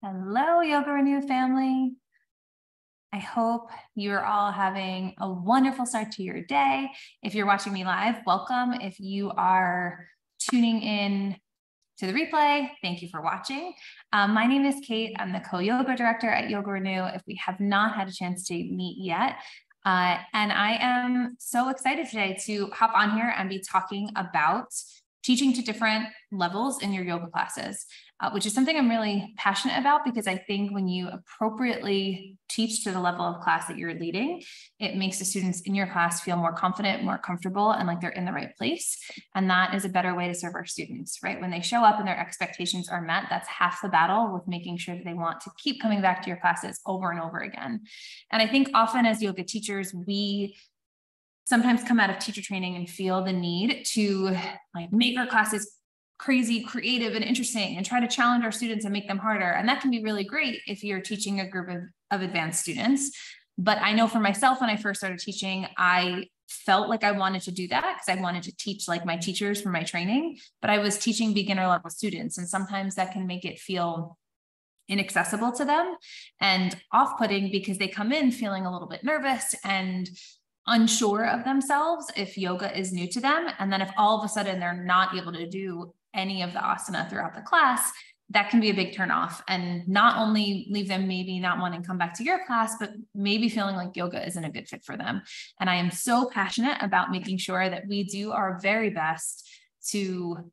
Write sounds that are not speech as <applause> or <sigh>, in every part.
Hello, Yoga Renew family. I hope you're all having a wonderful start to your day. If you're watching me live, welcome. If you are tuning in to the replay, thank you for watching. Um, my name is Kate. I'm the co yoga director at Yoga Renew. If we have not had a chance to meet yet, uh, and I am so excited today to hop on here and be talking about teaching to different levels in your yoga classes uh, which is something I'm really passionate about because I think when you appropriately teach to the level of class that you're leading, it makes the students in your class feel more confident, more comfortable, and like they're in the right place. And that is a better way to serve our students, right? When they show up and their expectations are met, that's half the battle with making sure that they want to keep coming back to your classes over and over again. And I think often as yoga teachers, we sometimes come out of teacher training and feel the need to like make our classes crazy, creative, and interesting and try to challenge our students and make them harder. And that can be really great if you're teaching a group of, of advanced students. But I know for myself, when I first started teaching, I felt like I wanted to do that because I wanted to teach like my teachers for my training, but I was teaching beginner level students. And sometimes that can make it feel inaccessible to them and off putting because they come in feeling a little bit nervous and unsure of themselves if yoga is new to them. And then if all of a sudden they're not able to do any of the asana throughout the class, that can be a big turnoff and not only leave them maybe not wanting to come back to your class, but maybe feeling like yoga isn't a good fit for them. And I am so passionate about making sure that we do our very best to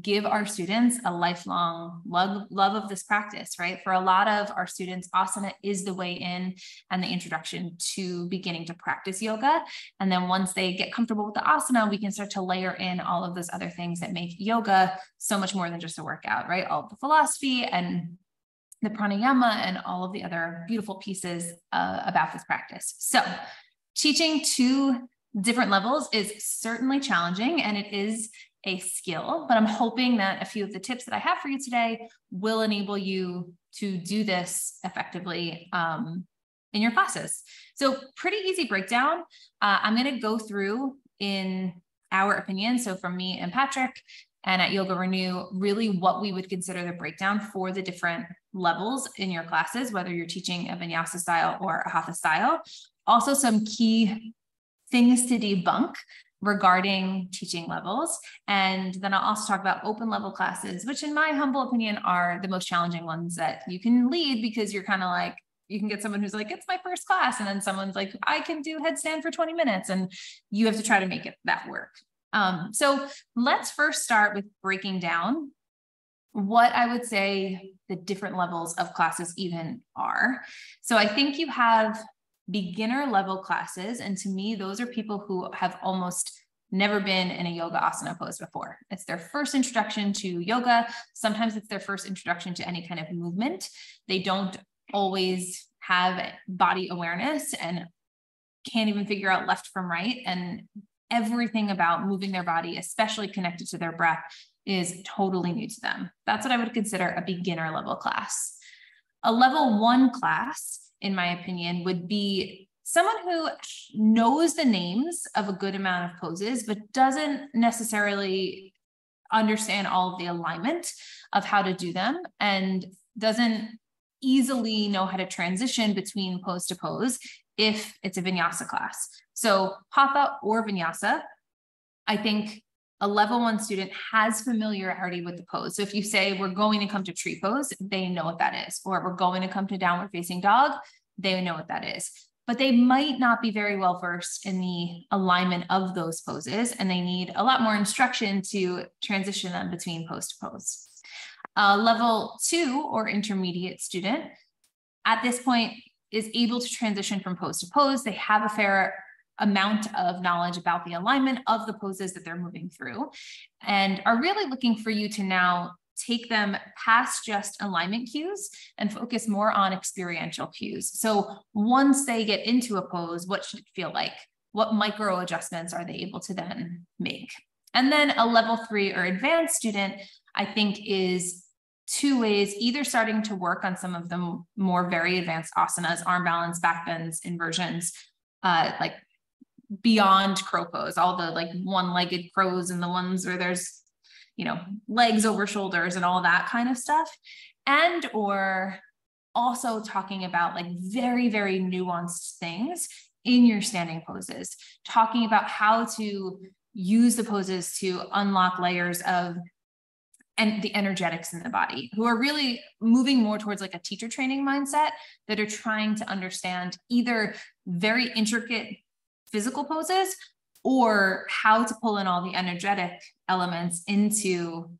give our students a lifelong love, love of this practice, right? For a lot of our students, asana is the way in and the introduction to beginning to practice yoga. And then once they get comfortable with the asana, we can start to layer in all of those other things that make yoga so much more than just a workout, right? All the philosophy and the pranayama and all of the other beautiful pieces uh, about this practice. So teaching two different levels is certainly challenging and it is a skill, but I'm hoping that a few of the tips that I have for you today will enable you to do this effectively um, in your classes. So, pretty easy breakdown. Uh, I'm going to go through in our opinion. So, from me and Patrick, and at Yoga Renew, really what we would consider the breakdown for the different levels in your classes, whether you're teaching a vinyasa style or a hatha style. Also, some key things to debunk regarding teaching levels. And then I'll also talk about open level classes, which, in my humble opinion, are the most challenging ones that you can lead because you're kind of like, you can get someone who's like, it's my first class. And then someone's like, I can do headstand for 20 minutes. And you have to try to make it that work. Um, so let's first start with breaking down what I would say the different levels of classes even are. So I think you have beginner level classes. And to me, those are people who have almost never been in a yoga asana pose before. It's their first introduction to yoga. Sometimes it's their first introduction to any kind of movement. They don't always have body awareness and can't even figure out left from right. And everything about moving their body, especially connected to their breath, is totally new to them. That's what I would consider a beginner level class. A level one class in my opinion, would be someone who knows the names of a good amount of poses, but doesn't necessarily understand all of the alignment of how to do them and doesn't easily know how to transition between pose to pose if it's a vinyasa class. So hatha or vinyasa, I think a level one student has familiarity with the pose. So if you say we're going to come to tree pose, they know what that is, or we're going to come to downward facing dog, they know what that is. But they might not be very well versed in the alignment of those poses, and they need a lot more instruction to transition them between pose to pose. A level two or intermediate student at this point is able to transition from pose to pose. They have a fair amount of knowledge about the alignment of the poses that they're moving through and are really looking for you to now take them past just alignment cues and focus more on experiential cues. So once they get into a pose, what should it feel like? What micro adjustments are they able to then make? And then a level three or advanced student, I think, is two ways either starting to work on some of the more very advanced asanas, arm balance, back bends, inversions, uh, like beyond crow pose, all the like one legged crows and the ones where there's you know, legs over shoulders and all that kind of stuff. And or also talking about like very, very nuanced things in your standing poses, talking about how to use the poses to unlock layers of and the energetics in the body who are really moving more towards like a teacher training mindset that are trying to understand either very intricate physical poses or how to pull in all the energetic elements into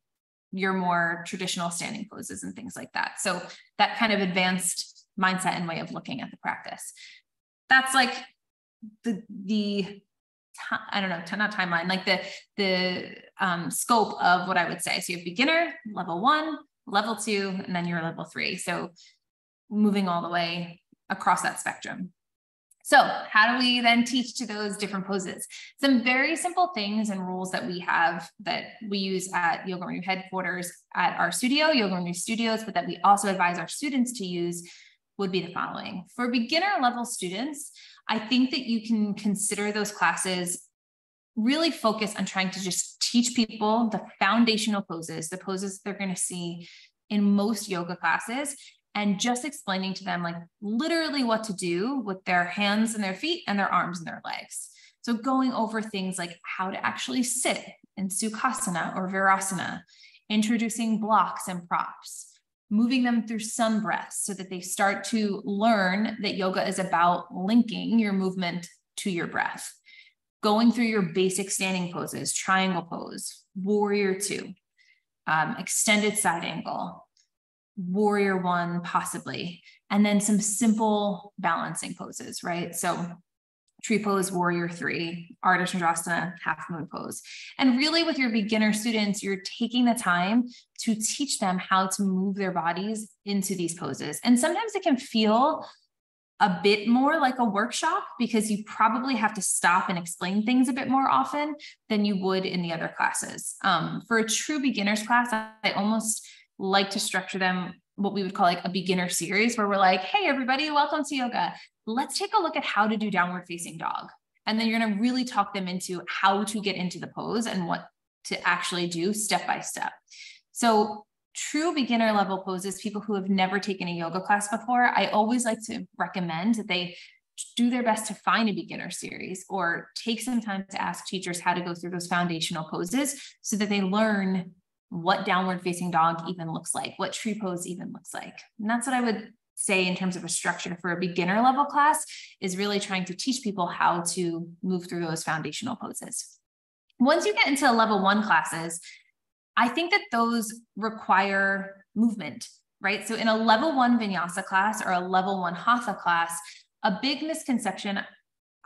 your more traditional standing poses and things like that. So that kind of advanced mindset and way of looking at the practice. That's like the the I don't know, not timeline, like the the um, scope of what I would say. So you have beginner, level one, level two, and then you're level three. So moving all the way across that spectrum. So how do we then teach to those different poses? Some very simple things and rules that we have that we use at Yoga Renew headquarters at our studio, Yoga Renew Studios, but that we also advise our students to use would be the following. For beginner level students, I think that you can consider those classes really focus on trying to just teach people the foundational poses, the poses they're going to see in most yoga classes, and just explaining to them, like, literally what to do with their hands and their feet and their arms and their legs. So, going over things like how to actually sit in Sukhasana or Virasana, introducing blocks and props, moving them through some breaths so that they start to learn that yoga is about linking your movement to your breath. Going through your basic standing poses, triangle pose, warrior two, um, extended side angle, warrior one, possibly, and then some simple balancing poses, right? So tree pose, warrior three, Ardha Chandrasana, half moon pose. And really with your beginner students, you're taking the time to teach them how to move their bodies into these poses. And sometimes it can feel a bit more like a workshop because you probably have to stop and explain things a bit more often than you would in the other classes. Um, for a true beginners class, I almost like to structure them what we would call like a beginner series where we're like, hey, everybody, welcome to yoga let's take a look at how to do downward facing dog. And then you're going to really talk them into how to get into the pose and what to actually do step by step. So, true beginner level poses, people who have never taken a yoga class before, I always like to recommend that they do their best to find a beginner series or take some time to ask teachers how to go through those foundational poses so that they learn what downward facing dog even looks like, what tree pose even looks like. And that's what I would say in terms of a structure for a beginner level class is really trying to teach people how to move through those foundational poses. Once you get into level one classes, I think that those require movement, right? So in a level one vinyasa class or a level one hatha class, a big misconception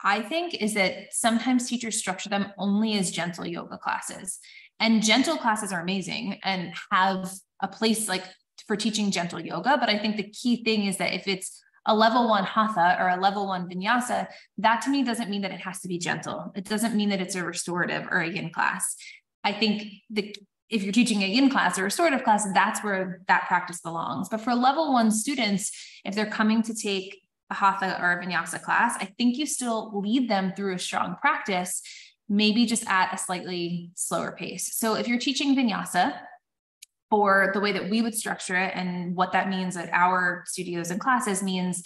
I think is that sometimes teachers structure them only as gentle yoga classes. And gentle classes are amazing and have a place like for teaching gentle yoga. But I think the key thing is that if it's a level one hatha or a level one vinyasa, that to me doesn't mean that it has to be gentle. It doesn't mean that it's a restorative or a yin class. I think the if you're teaching a yin class or restorative class, that's where that practice belongs. But for level one students, if they're coming to take a hatha or a vinyasa class, I think you still lead them through a strong practice, maybe just at a slightly slower pace. So if you're teaching vinyasa, for the way that we would structure it and what that means at our studios and classes means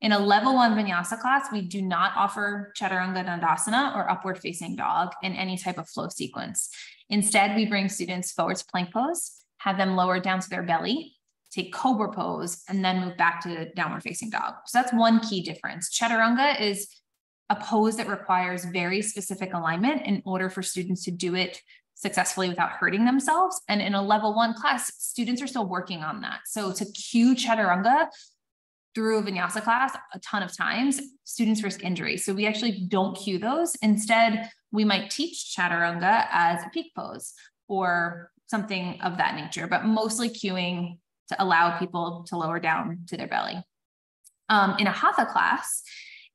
in a level one vinyasa class, we do not offer chaturanga dandasana or upward facing dog in any type of flow sequence. Instead, we bring students forward to plank pose, have them lower down to their belly, take cobra pose, and then move back to downward facing dog. So that's one key difference. Chaturanga is a pose that requires very specific alignment in order for students to do it successfully without hurting themselves. And in a level one class, students are still working on that. So to cue chaturanga through a vinyasa class a ton of times, students risk injury. So we actually don't cue those. Instead, we might teach chaturanga as a peak pose or something of that nature, but mostly cueing to allow people to lower down to their belly. Um, in a hatha class,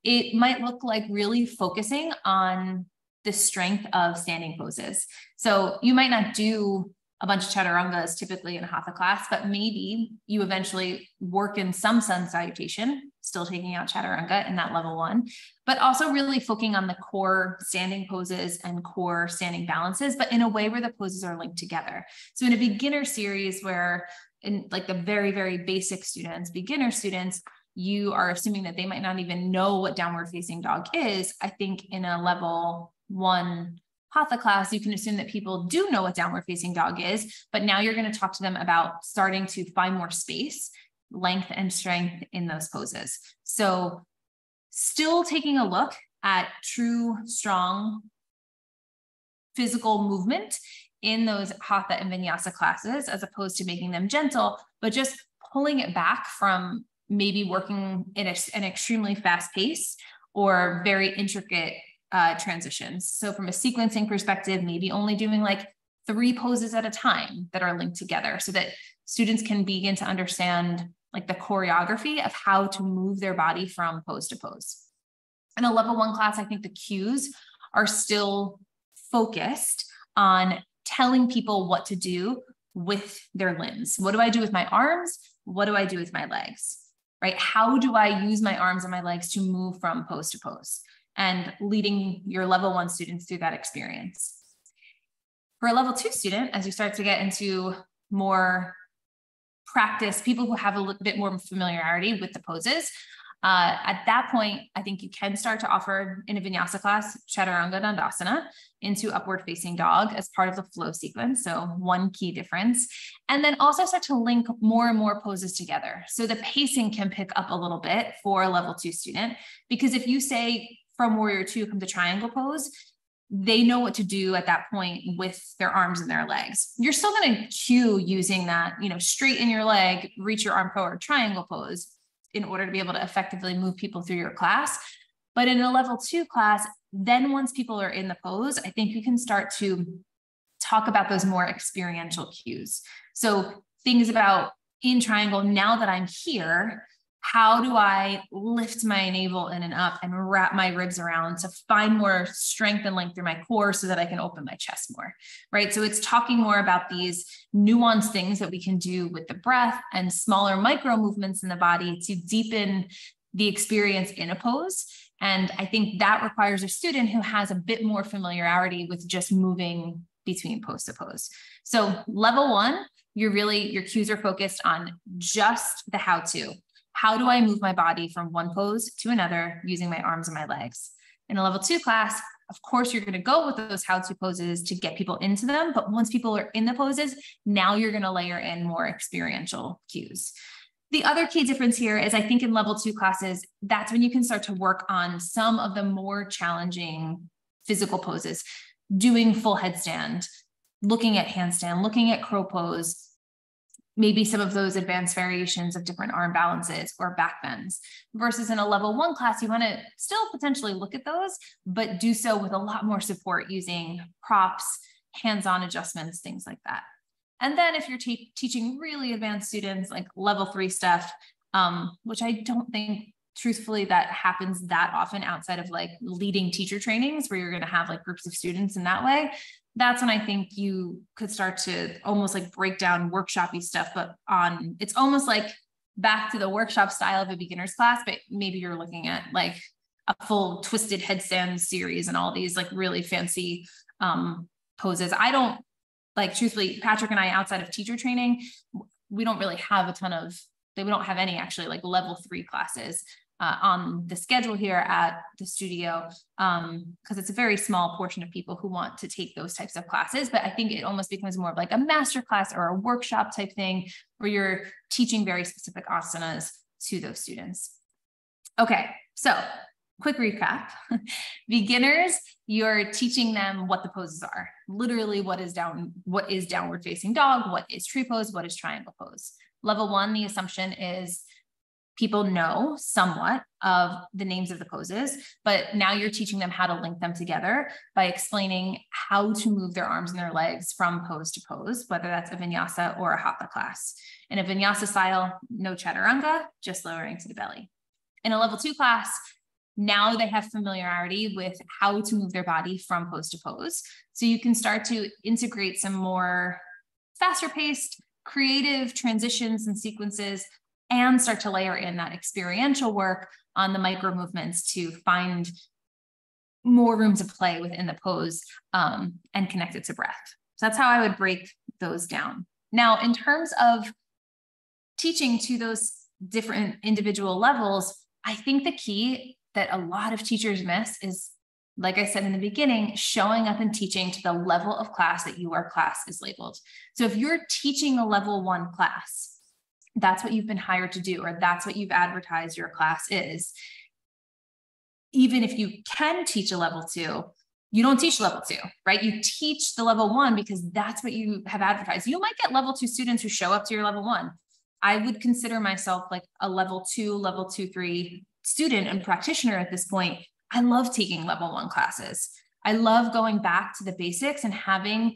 it might look like really focusing on the strength of standing poses. So you might not do a bunch of chaturangas typically in a hatha class, but maybe you eventually work in some sun salutation, still taking out chaturanga in that level one, but also really focusing on the core standing poses and core standing balances, but in a way where the poses are linked together. So in a beginner series where in like the very, very basic students, beginner students, you are assuming that they might not even know what downward facing dog is. I think in a level one hatha class, you can assume that people do know what downward facing dog is, but now you're going to talk to them about starting to find more space, length, and strength in those poses. So, still taking a look at true, strong physical movement in those hatha and vinyasa classes, as opposed to making them gentle, but just pulling it back from maybe working in a, an extremely fast pace or very intricate uh, transitions. So from a sequencing perspective, maybe only doing like three poses at a time that are linked together so that students can begin to understand like the choreography of how to move their body from pose to pose. In a level one class, I think the cues are still focused on telling people what to do with their limbs. What do I do with my arms? What do I do with my legs? Right? How do I use my arms and my legs to move from pose to pose? and leading your level one students through that experience. For a level two student, as you start to get into more practice, people who have a little bit more familiarity with the poses, uh, at that point, I think you can start to offer in a vinyasa class chaturanga dandasana into upward facing dog as part of the flow sequence. So, one key difference. And then also start to link more and more poses together. So, the pacing can pick up a little bit for a level two student. Because if you say from warrior two come to triangle pose, they know what to do at that point with their arms and their legs. You're still going to cue using that, you know, straighten your leg, reach your arm forward, triangle pose in order to be able to effectively move people through your class. But in a level two class, then once people are in the pose, I think you can start to talk about those more experiential cues. So things about in triangle, now that I'm here, how do I lift my navel in and up and wrap my ribs around to find more strength and length through my core so that I can open my chest more? Right. So it's talking more about these nuanced things that we can do with the breath and smaller micro movements in the body to deepen the experience in a pose. And I think that requires a student who has a bit more familiarity with just moving between pose to pose. So, level one, you're really, your cues are focused on just the how to how do I move my body from one pose to another using my arms and my legs? In a level two class, of course, you're going to go with those how to poses to get people into them. But once people are in the poses, now you're going to layer in more experiential cues. The other key difference here is I think in level two classes, that's when you can start to work on some of the more challenging physical poses, doing full headstand, looking at handstand, looking at crow pose, maybe some of those advanced variations of different arm balances or back bends versus in a level one class, you want to still potentially look at those, but do so with a lot more support using props, hands-on adjustments, things like that. And then if you're teaching really advanced students like level three stuff, um, which I don't think truthfully that happens that often outside of like leading teacher trainings where you're going to have like groups of students in that way that's when I think you could start to almost like break down workshopy stuff, but on it's almost like back to the workshop style of a beginner's class, but maybe you're looking at like a full twisted headstand series and all these like really fancy um, poses. I don't like truthfully, Patrick and I, outside of teacher training, we don't really have a ton of, we don't have any actually like level three classes uh, on the schedule here at the studio because um, it's a very small portion of people who want to take those types of classes. But I think it almost becomes more of like a master class or a workshop type thing where you're teaching very specific asanas to those students. Okay, so quick recap. <laughs> Beginners, you're teaching them what the poses are. Literally, what is down, what is downward facing dog, what is tree pose, what is triangle pose. Level one, the assumption is people know somewhat of the names of the poses, but now you're teaching them how to link them together by explaining how to move their arms and their legs from pose to pose, whether that's a vinyasa or a hatha class. In a vinyasa style, no chaturanga, just lowering to the belly. In a level two class, now they have familiarity with how to move their body from pose to pose. So you can start to integrate some more faster paced, creative transitions and sequences, and start to layer in that experiential work on the micro movements to find more room to play within the pose um, and connect it to breath. So that's how I would break those down. Now, in terms of teaching to those different individual levels, I think the key that a lot of teachers miss is, like I said in the beginning, showing up and teaching to the level of class that your class is labeled. So if you're teaching a level one class, that's what you've been hired to do, or that's what you've advertised your class is. Even if you can teach a level two, you don't teach level two, right? You teach the level one because that's what you have advertised. You might get level two students who show up to your level one. I would consider myself like a level two, level two, three student and practitioner at this point. I love taking level one classes. I love going back to the basics and having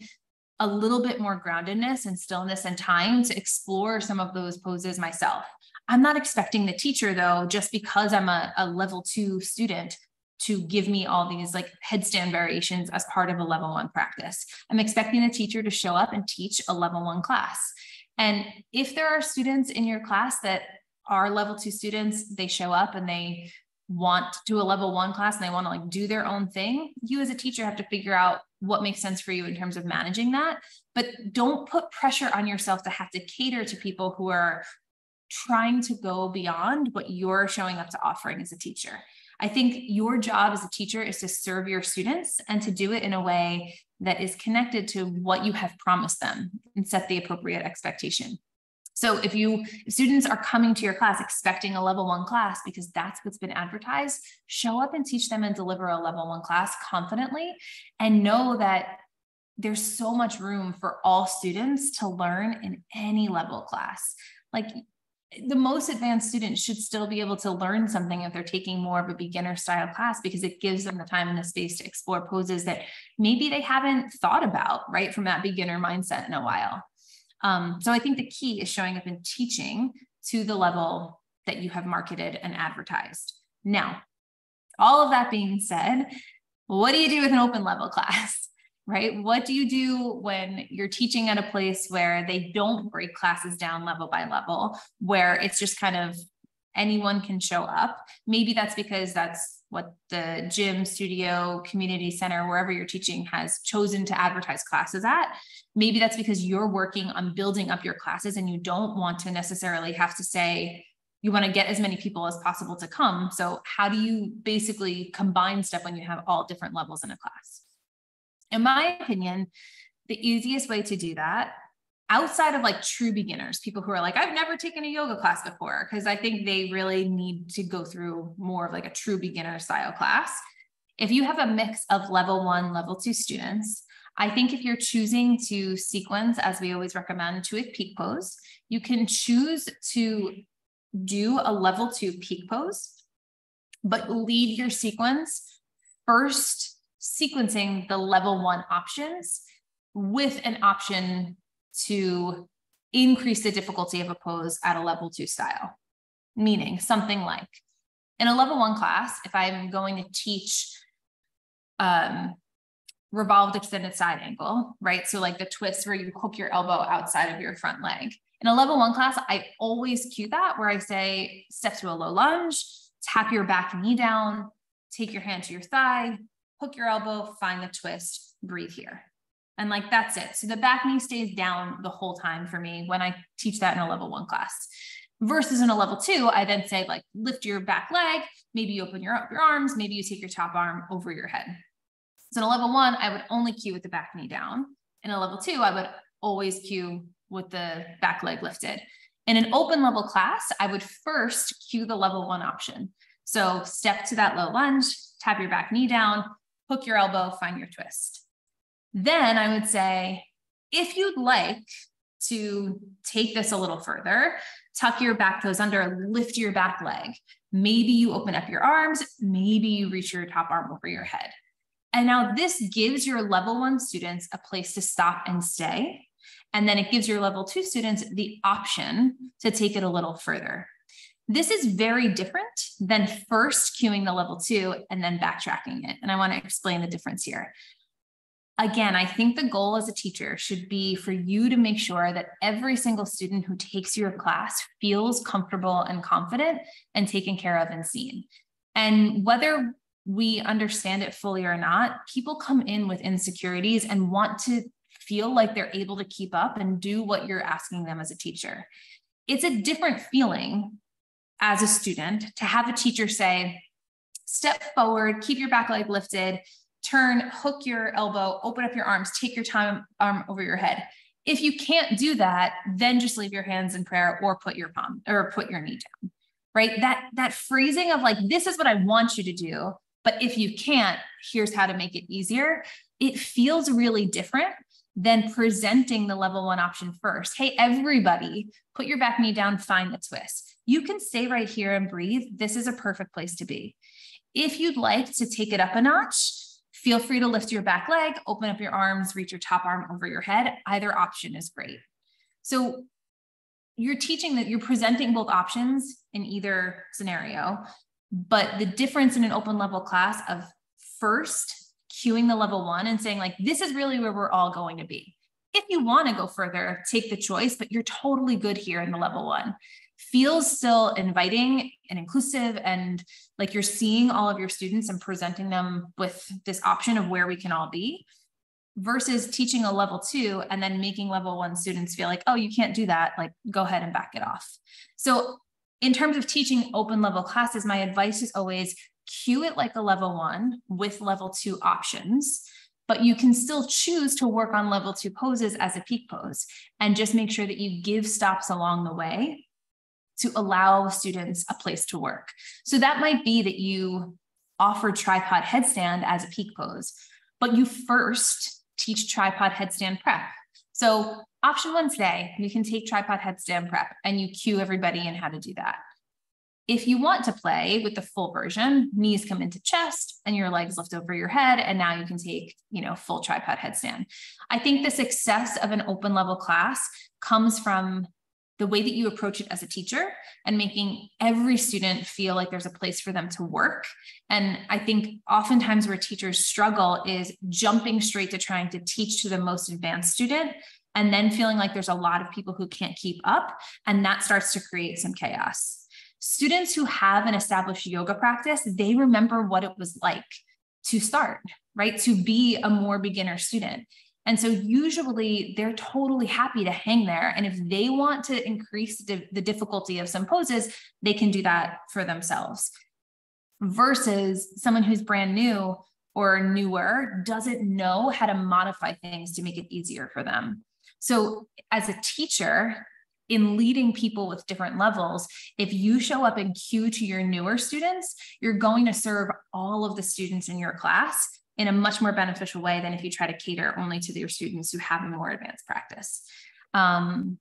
a little bit more groundedness and stillness and time to explore some of those poses myself. I'm not expecting the teacher, though, just because I'm a, a level two student to give me all these like headstand variations as part of a level one practice. I'm expecting the teacher to show up and teach a level one class. And if there are students in your class that are level two students, they show up and they want to do a level one class and they want to like do their own thing, you as a teacher have to figure out what makes sense for you in terms of managing that. But don't put pressure on yourself to have to cater to people who are trying to go beyond what you're showing up to offering as a teacher. I think your job as a teacher is to serve your students and to do it in a way that is connected to what you have promised them and set the appropriate expectation. So if you if students are coming to your class expecting a level one class because that's what's been advertised, show up and teach them and deliver a level one class confidently and know that there's so much room for all students to learn in any level class. Like the most advanced students should still be able to learn something if they're taking more of a beginner style class because it gives them the time and the space to explore poses that maybe they haven't thought about right from that beginner mindset in a while um, so i think the key is showing up and teaching to the level that you have marketed and advertised now all of that being said what do you do with an open level <laughs> class right? What do you do when you're teaching at a place where they don't break classes down level by level, where it's just kind of anyone can show up? Maybe that's because that's what the gym, studio, community center, wherever you're teaching has chosen to advertise classes at. Maybe that's because you're working on building up your classes and you don't want to necessarily have to say, you want to get as many people as possible to come. So, how do you basically combine stuff when you have all different levels in a class? in my opinion, the easiest way to do that outside of like true beginners, people who are like, I've never taken a yoga class before, because I think they really need to go through more of like a true beginner style class. If you have a mix of level one, level two students, I think if you're choosing to sequence, as we always recommend, to a peak pose, you can choose to do a level two peak pose, but lead your sequence first sequencing the level one options with an option to increase the difficulty of a pose at a level two style. Meaning something like in a level one class, if I'm going to teach um, revolved extended side angle, right? So like the twist where you hook your elbow outside of your front leg. In a level one class, I always cue that where I say step to a low lunge, tap your back knee down, take your hand to your thigh, hook your elbow, find the twist, breathe here. And like that's it. So the back knee stays down the whole time for me when I teach that in a level one class. Versus in a level two, I then say like lift your back leg, maybe you open your, up your arms, maybe you take your top arm over your head. So in a level one, I would only cue with the back knee down. In a level two, I would always cue with the back leg lifted. In an open level class, I would first cue the level one option. So step to that low lunge, tap your back knee down, hook your elbow, find your twist. Then I would say, if you'd like to take this a little further, tuck your back toes under, lift your back leg. Maybe you open up your arms, maybe you reach your top arm over your head. And now this gives your level one students a place to stop and stay. And then it gives your level two students the option to take it a little further. This is very different than first cueing the level two and then backtracking it. And I want to explain the difference here. Again, I think the goal as a teacher should be for you to make sure that every single student who takes your class feels comfortable and confident and taken care of and seen. And whether we understand it fully or not, people come in with insecurities and want to feel like they're able to keep up and do what you're asking them as a teacher. It's a different feeling as a student to have a teacher say, step forward, keep your back leg lifted, turn, hook your elbow, open up your arms, take your time arm over your head. If you can't do that, then just leave your hands in prayer or put your palm or put your knee down. Right? That that phrasing of like this is what I want you to do, but if you can't, here's how to make it easier. It feels really different than presenting the level 1 option first. Hey everybody, put your back knee down, find the twist. You can stay right here and breathe. This is a perfect place to be. If you'd like to take it up a notch, Feel free to lift your back leg, open up your arms, reach your top arm over your head. Either option is great. So you're teaching that you're presenting both options in either scenario, but the difference in an open level class of first cueing the level one and saying, like, this is really where we're all going to be. If you want to go further, take the choice, but you're totally good here in the level one feels still inviting and inclusive and like you're seeing all of your students and presenting them with this option of where we can all be versus teaching a level two and then making level one students feel like oh you can't do that. Like go ahead and back it off. So in terms of teaching open level classes my advice is always cue it like a level one with level two options but you can still choose to work on level two poses as a peak pose and just make sure that you give stops along the way to allow students a place to work. So that might be that you offer tripod headstand as a peak pose, but you first teach tripod headstand prep. So option one today, you can take tripod headstand prep and you cue everybody in how to do that. If you want to play with the full version, knees come into chest and your legs lift over your head. And now you can take, you know, full tripod headstand. I think the success of an open level class comes from the way that you approach it as a teacher and making every student feel like there's a place for them to work. And I think oftentimes where teachers struggle is jumping straight to trying to teach to the most advanced student and then feeling like there's a lot of people who can't keep up. And that starts to create some chaos. Students who have an established yoga practice, they remember what it was like to start, right? To be a more beginner student. And so usually they're totally happy to hang there. And if they want to increase the, difficulty of some poses, they can do that for themselves. Versus someone who's brand new or newer doesn't know how to modify things to make it easier for them. So, as a teacher, in leading people with different levels, if you show up and cue to your newer students, you're going to serve all of the students in your class in a much more beneficial way than if you try to cater only to your students who have a more advanced practice. Um,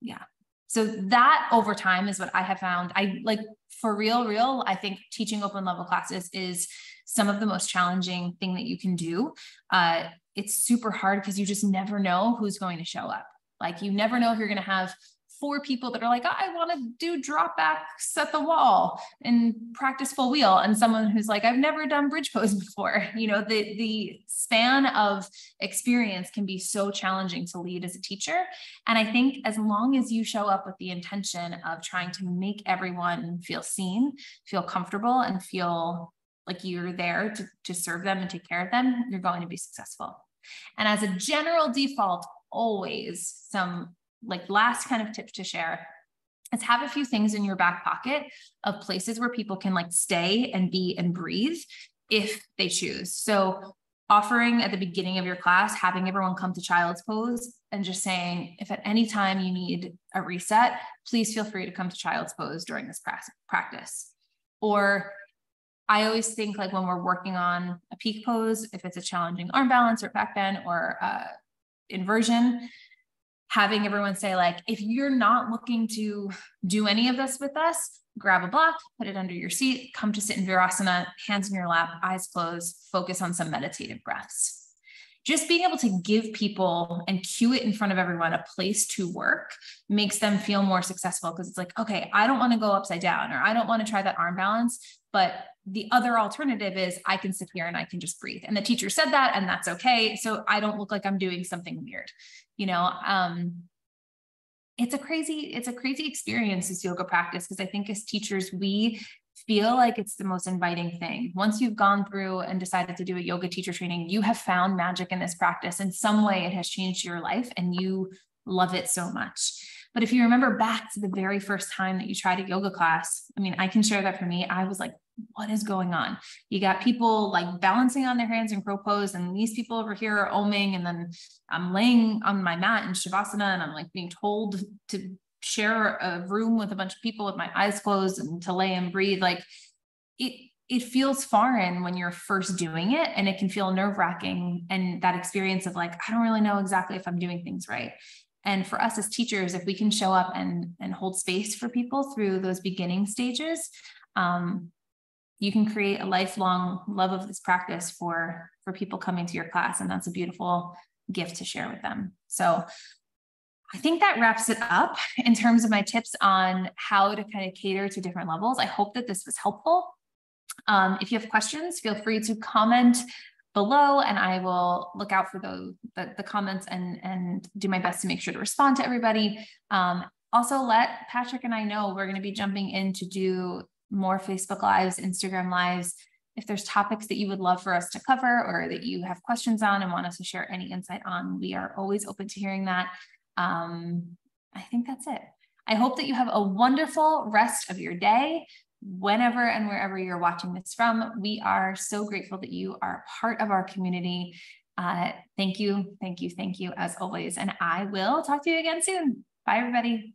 yeah. So that over time is what I have found. I like for real, real, I think teaching open level classes is some of the most challenging thing that you can do. Uh, it's super hard because you just never know who's going to show up. Like you never know if you're going to have for people that are like, I want to do drop backs at the wall and practice full wheel, and someone who's like, I've never done bridge pose <laughs> before. You know, the the span of experience can be so challenging to lead as a teacher. And I think as long as you show up with the intention of trying to make everyone feel seen, feel comfortable, and feel like you're there to, to serve them and take care of them, you're going to be successful. And as a general default, always some like last kind of tip to share is have a few things in your back pocket of places where people can like stay and be and breathe if they choose. So offering at the beginning of your class, having everyone come to child's pose and just saying, if at any time you need a reset, please feel free to come to child's pose during this practice. Or I always think like when we're working on a peak pose, if it's a challenging arm balance or back bend or uh, inversion, having everyone say like if you're not looking to do any of this with us grab a block put it under your seat come to sit in virasana hands in your lap eyes closed focus on some meditative breaths just being able to give people and cue it in front of everyone a place to work makes them feel more successful because it's like, okay, I don't want to go upside down or I don't want to try that arm balance. But the other alternative is I can sit here and I can just breathe. And the teacher said that, and that's okay. So I don't look like I'm doing something weird, you know. Um, it's a crazy, it's a crazy experience this yoga practice because I think as teachers, we feel like it's the most inviting thing. Once you've gone through and decided to do a yoga teacher training, you have found magic in this practice. In some way, it has changed your life and you love it so much. But if you remember back to the very first time that you tried a yoga class, I mean, I can share that for me. I was like, what is going on? You got people like balancing on their hands in crow pose, and these people over here are oming, and then I'm laying on my mat in shavasana, and I'm like being told to share a room with a bunch of people with my eyes closed and to lay and breathe like it it feels foreign when you're first doing it and it can feel nerve wracking and that experience of like i don't really know exactly if i'm doing things right and for us as teachers if we can show up and and hold space for people through those beginning stages um, you can create a lifelong love of this practice for for people coming to your class and that's a beautiful gift to share with them so I think that wraps it up <laughs> in terms of my tips on how to kind of cater to different levels. I hope that this was helpful. Um, if you have questions, feel free to comment below and I will look out for the, the, the, comments and, and do my best to make sure to respond to everybody. Um, also let Patrick and I know we're going to be jumping in to do more Facebook lives, Instagram lives. If there's topics that you would love for us to cover or that you have questions on and want us to share any insight on, we are always open to hearing that. Um, I think that's it. I hope that you have a wonderful rest of your day, whenever and wherever you're watching this from. We are so grateful that you are part of our community. Uh, thank you, thank you, thank you as always. And I will talk to you again soon. Bye, everybody.